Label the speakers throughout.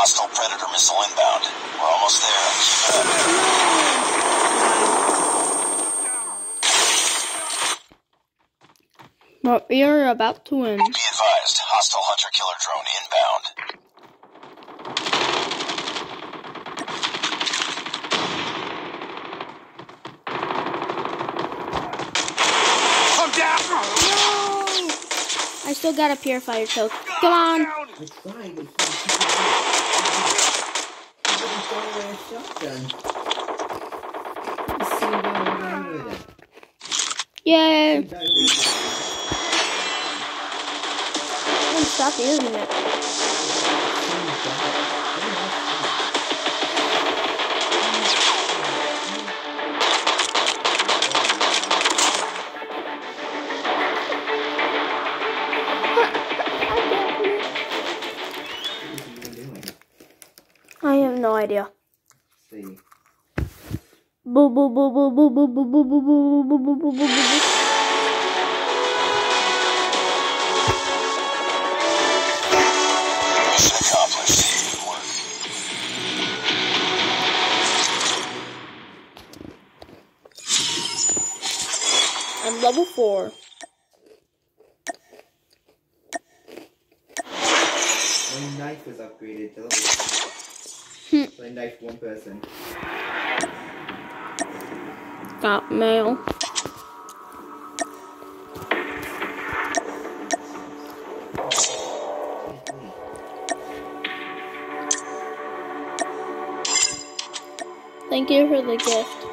Speaker 1: Hostile Predator missile inbound. We're almost there. Keep it up.
Speaker 2: But we are about to win.
Speaker 1: Be advised, hostile hunter killer drone inbound.
Speaker 3: Come down!
Speaker 2: I still got a purifier choke. Come on
Speaker 4: go
Speaker 2: Yay! Stop using it. Idea.
Speaker 4: See.
Speaker 2: Boo boo boo boo boo boo boo boo boo boo boo boo boo boo boo.
Speaker 1: Mission accomplished. Good work.
Speaker 2: I'm level four.
Speaker 4: My knife was upgraded to level. So I knifed one person.
Speaker 2: Got mail. Thank you for the gift.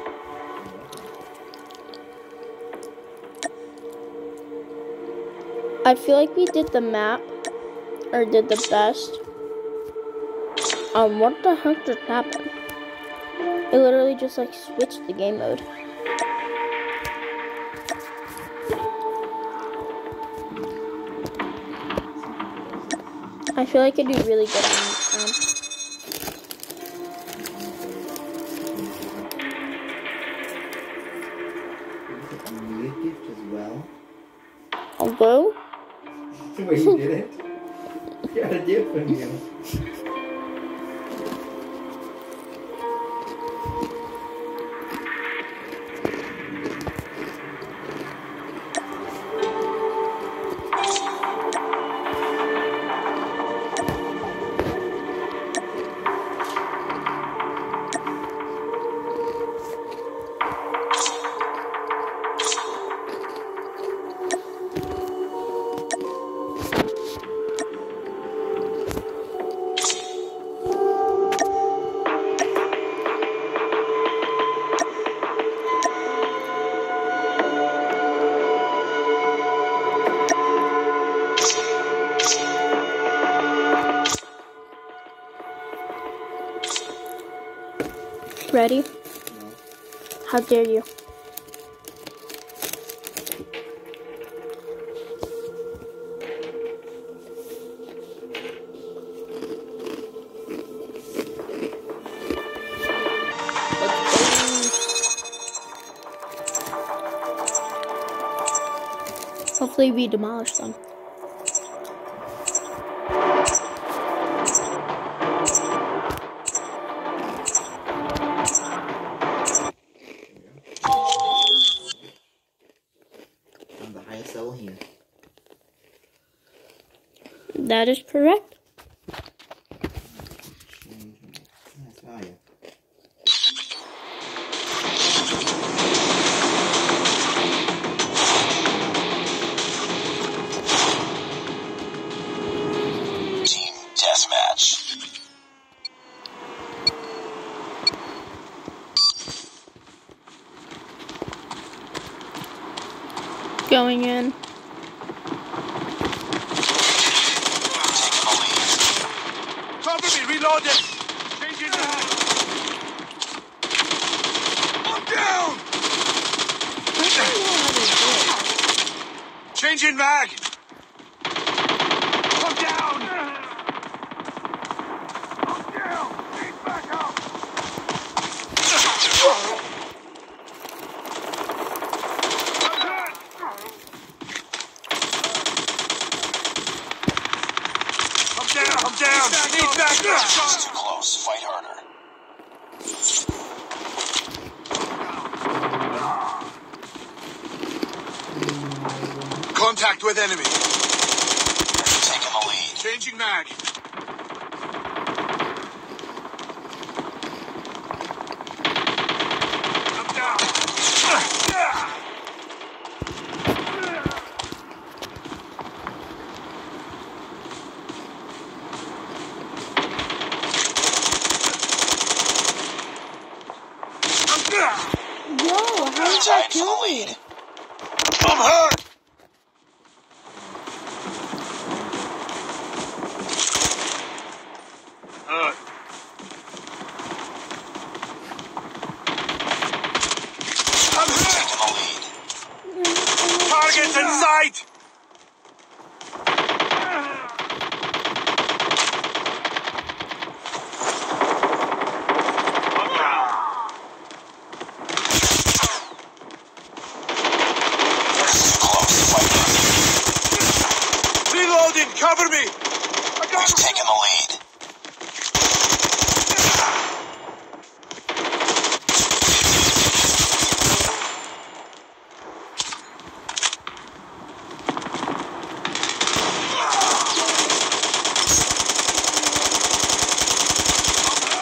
Speaker 2: I feel like we did the map, or did the best. Um, what the heck just happened? It literally just like switched the game mode. I feel like it'd be really good on um,
Speaker 4: Was it me a as well?
Speaker 2: although
Speaker 4: The way you did it? You had a gift from you.
Speaker 2: Ready?
Speaker 4: No.
Speaker 2: How dare you? Hopefully we demolish them. That is correct.
Speaker 3: Cover me, reloading! Changing mag! I'm down! Changing mag! I'm down! I'm down! Need back up! I'm hurt! I'm down! down! Need backup!
Speaker 1: It's too close. Fight harder.
Speaker 3: Contact with enemy.
Speaker 1: Taking the lead.
Speaker 3: Changing mag. I'm down.
Speaker 2: Yo, how did that
Speaker 1: Tied for
Speaker 2: kill
Speaker 1: the
Speaker 2: me?
Speaker 1: lead.
Speaker 3: I'm hurt. Hurt. I'm hurt.
Speaker 1: Taking the lead.
Speaker 3: Targets in sight. I'm down.
Speaker 1: It's too close. Fight harder.
Speaker 3: Reloading. Cover me. I got
Speaker 1: We've
Speaker 3: him.
Speaker 1: taken the lead.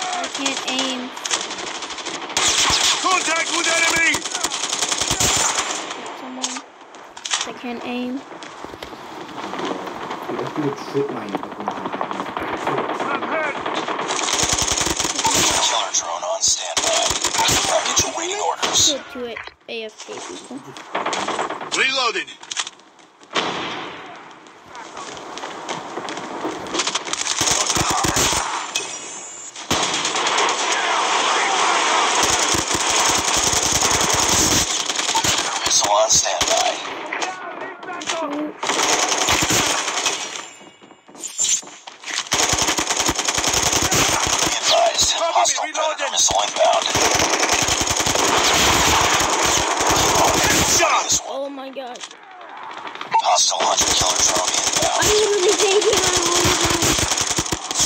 Speaker 2: I can't aim.
Speaker 3: Contact with enemy.
Speaker 2: Someone. I can't aim.
Speaker 4: Dude, do mine up in
Speaker 3: I'm hurt.
Speaker 1: Killer drone on standby. Package awaiting orders.
Speaker 2: Killed two A- AFK people.
Speaker 3: Reloading.
Speaker 1: Missile on standby. Be advised. Hostile predator missile inbound. Keep on
Speaker 3: Shot.
Speaker 1: this one.
Speaker 2: Oh my god.
Speaker 1: Hostile hunter killer drone inbound.
Speaker 2: I'm literally taking my own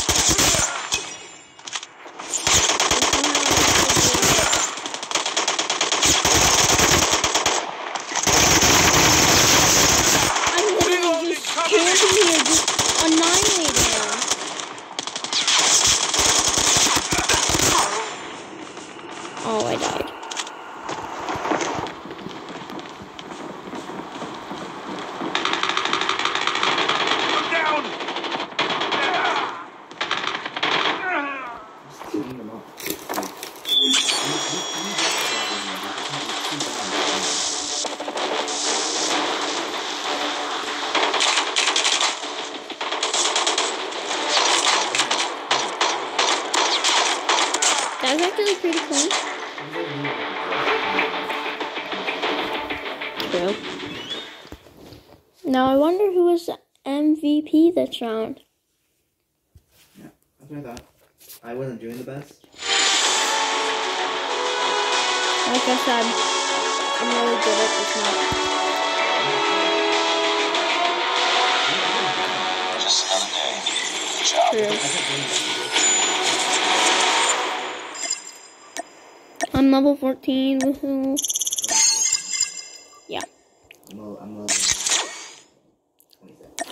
Speaker 2: I'm literally just camping here, just annihilating them. Oh, I died.
Speaker 3: I'm down.
Speaker 4: Just clean them up. Like, you- you- you just have to, like, it's too bad.
Speaker 2: That's actually pretty cool. Now I wonder who was the MVP this round.
Speaker 4: Yeah, that's what I thought. I wasn't doing the best.
Speaker 2: Like I said, I'm really good at this map.
Speaker 1: Just another day. Good job.
Speaker 2: True. I'm level 14. Woohoo.
Speaker 4: I'm level, I'm level 27.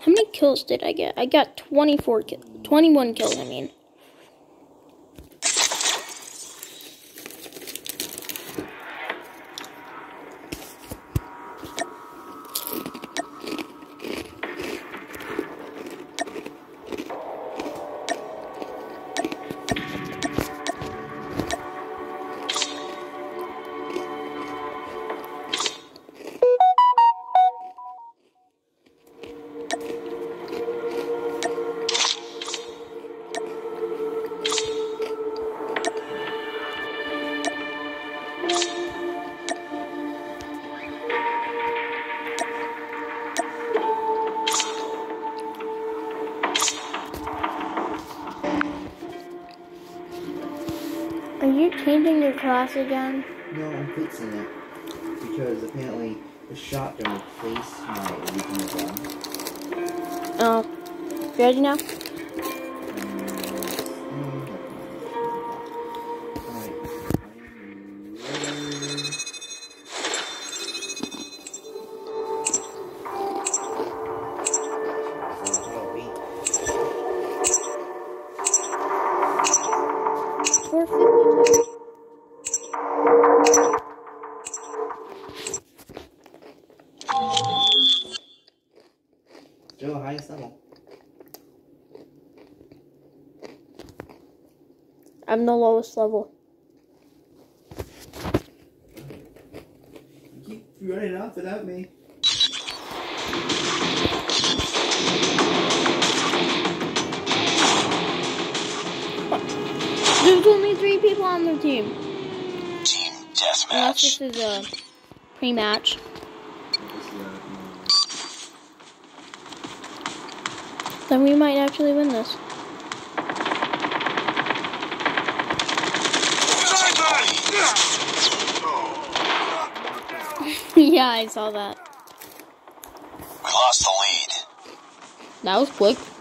Speaker 2: How many kills did I get? I got 24 kills. 21 kills, I mean. You changing your class again?
Speaker 4: No, I'm fixing it. Because apparently the shotgun replaced my original gun.
Speaker 2: Oh, you ready now?
Speaker 4: Joe, highest.
Speaker 2: I'm the lowest level.
Speaker 4: You keep running off without me.
Speaker 2: There's only three people on the team.
Speaker 1: Team
Speaker 2: Unless this is a pre-match. Then we might actually win this. Yeah, I saw that.
Speaker 1: We lost the lead.
Speaker 2: That was quick.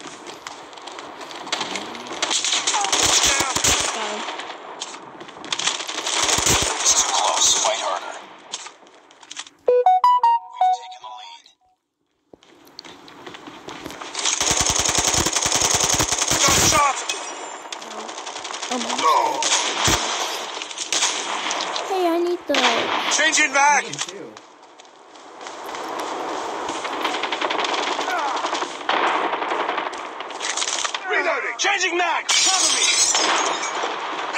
Speaker 1: The.
Speaker 3: Changing back!
Speaker 4: Me.
Speaker 3: Reloading! Changing mag! Cover me!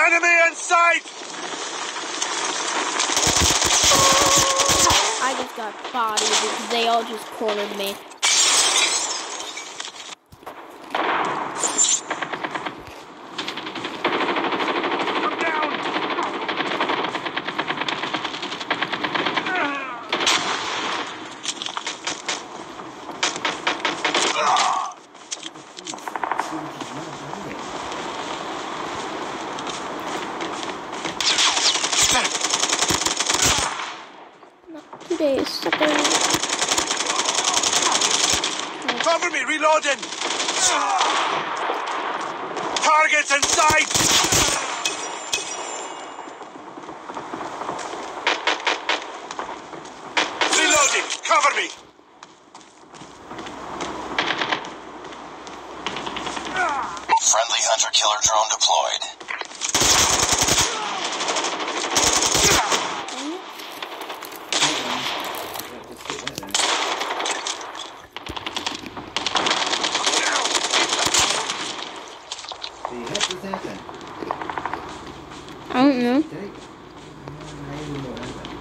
Speaker 3: Enemy in sight!
Speaker 2: I just got bodied because they all just cornered me.
Speaker 3: I'm down!
Speaker 2: Not
Speaker 3: Cover me! Reloading! Targets in sight! Reloading! Cover me!
Speaker 1: Friendly hunter killer drone deployed.
Speaker 4: See, that's what's happened.
Speaker 2: I don't know.
Speaker 4: Did I? I don't know what happened.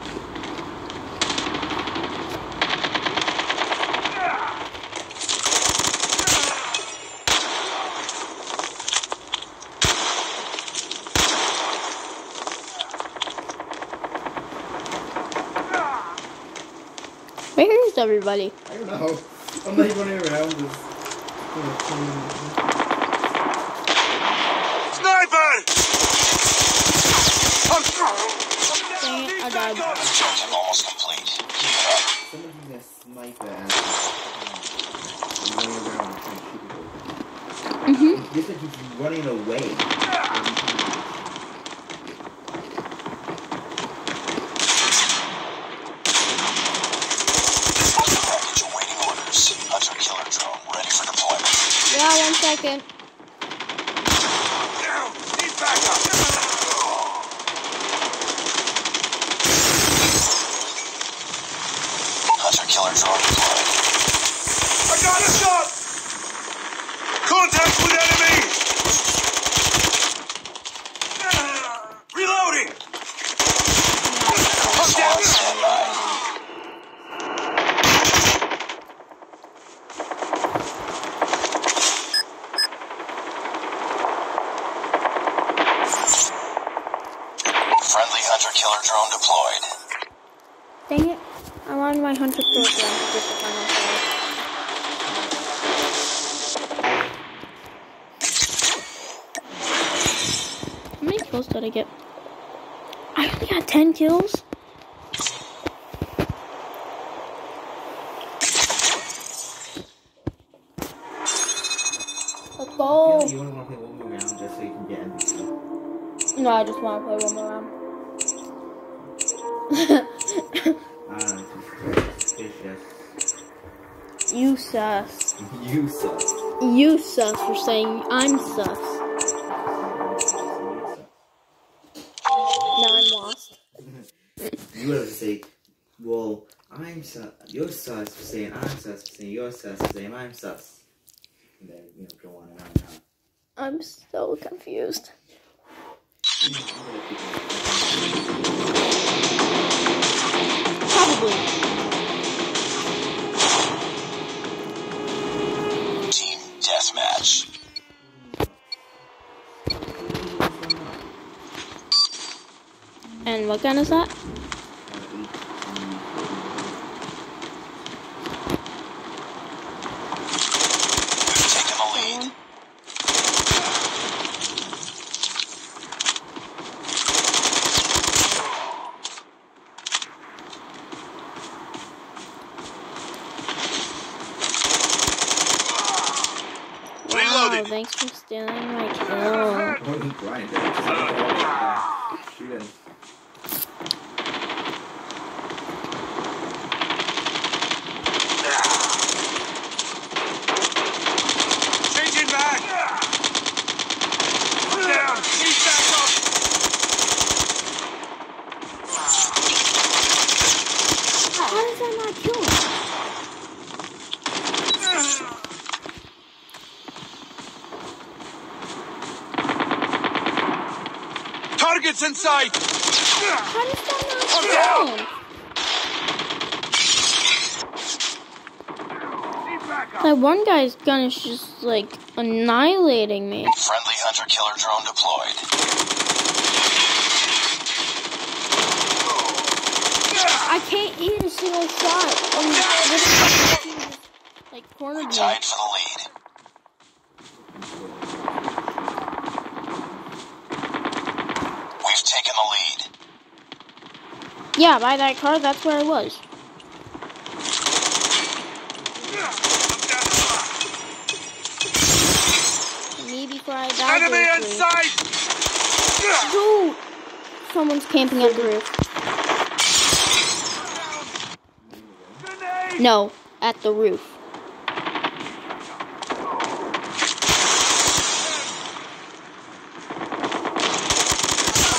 Speaker 2: Where is everybody?
Speaker 4: I don't know. I'm like running around just. You know, killing-
Speaker 3: Sniper!
Speaker 2: Dang it, I died.
Speaker 1: Objective almost complete. Keep it up.
Speaker 4: Someone's using a sniper and running around and trying to shoot people.
Speaker 2: Mm-hmm.
Speaker 4: This is just running away.
Speaker 1: Package awaiting orders. Hunter killer drone ready for deployment.
Speaker 2: Yeah, one second.
Speaker 3: Need backup!
Speaker 1: Hunter killer drone deployed.
Speaker 3: I got a shot! Contact with enemy! Reloading! I'm
Speaker 1: Missile
Speaker 3: down!
Speaker 1: on standby. Friendly hunter killer drone deployed.
Speaker 2: Dang it. I wanted my hunter kill drone to get the final kill. How many kills did I get? I only got 10 kills? Oh.
Speaker 4: You only want to play one more round just so you can get MVP.
Speaker 2: No, I just want to play one more round.
Speaker 4: Ah,
Speaker 2: you sus.
Speaker 4: You suck.
Speaker 2: You sus for saying I'm sus. Now I'm lost.
Speaker 4: You would have to say, well, I'm sus. You're sus for saying I'm sus for saying you're sus for saying I'm sus. And then, you know, go on and on and on.
Speaker 2: I'm so confused. Probably.
Speaker 1: Team deathmatch.
Speaker 2: And what gun is that?
Speaker 1: We've taken the lead.
Speaker 2: Wow, thanks for stealing my kill.
Speaker 4: Oh, he grinded. Uh, Shoot him.
Speaker 3: Changing back. Down. He's back up.
Speaker 2: How does that not kill him?
Speaker 3: Targets in sight.
Speaker 2: How does that not kill him?
Speaker 3: He's.
Speaker 2: That one guy's gun is just like annihilating me.
Speaker 1: Friendly hunter killer drone deployed.
Speaker 2: I can't hit a single shot. And literally, just, like cornered me.
Speaker 1: Tied for the lead. We've taken the lead.
Speaker 2: Yeah, by that car, that's where I was. Me before I died.
Speaker 3: Enemy in sight.
Speaker 2: Dude! Someone's camping at the roof. No, at the roof.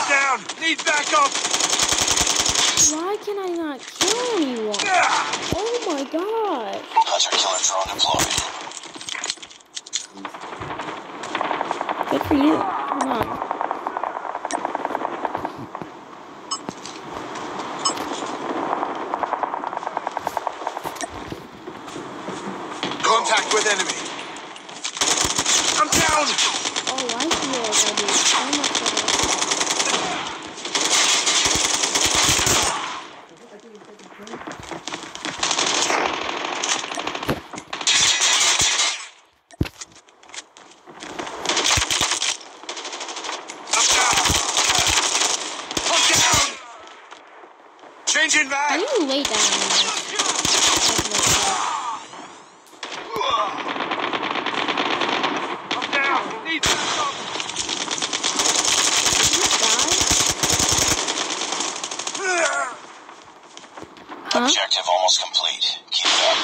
Speaker 3: Down. Need backup.
Speaker 2: Why can I not kill anyone? Oh my god.
Speaker 1: Hunter killer drone deployed.
Speaker 2: Good for you. On.
Speaker 3: Contact with enemy. I'm down.
Speaker 2: Oh, I feel like I do so much better.
Speaker 3: I'm down. I'm down. Changing
Speaker 2: I
Speaker 3: back.
Speaker 2: need to lay down. on this.
Speaker 3: I'm down. Need backup.
Speaker 2: Huh?
Speaker 1: Objective almost complete. Keep it up.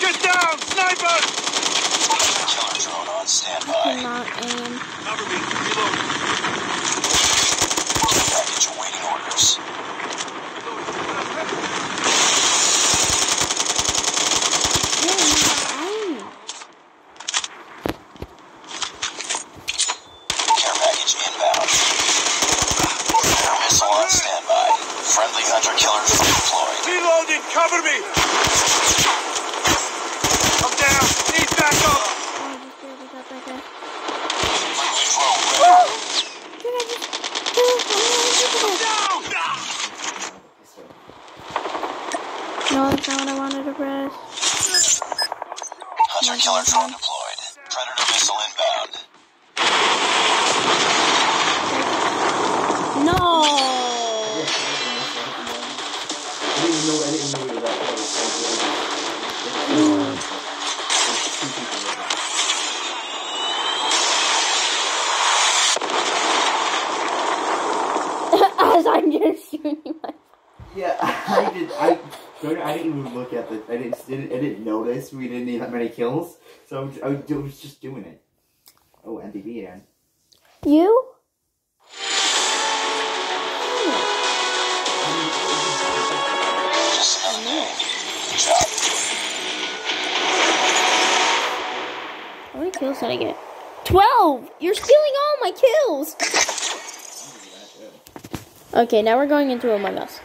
Speaker 3: Get down. Sniper.
Speaker 1: Hunter killer drone on standby.
Speaker 2: Cannot aim.
Speaker 3: Cover me. Reload.
Speaker 1: Package awaiting orders.
Speaker 2: Yeah, not aim.
Speaker 1: Care package inbound. Air missile on standby. Friendly hunter killer drone deployed.
Speaker 3: Reloading. Cover me. I'm down. Need backup.
Speaker 2: Oh, just barely got that guy.
Speaker 1: Friendly drone ready.
Speaker 2: Did I just kill him?
Speaker 3: Down.
Speaker 2: No, that's not what I wanted to press.
Speaker 1: Hunter killer drone deployed. Predator missile inbound.
Speaker 2: No!
Speaker 4: As
Speaker 2: I'm just shooting my.
Speaker 4: Yeah, I did. I, I didn't even look at the. I didn't. I didn't notice we didn't need that many kills, so I was, I was just doing it. Oh, MVP again.
Speaker 2: You? Kills did I get? Twelve. You're stealing all my kills. Okay, now we're going into Among Us.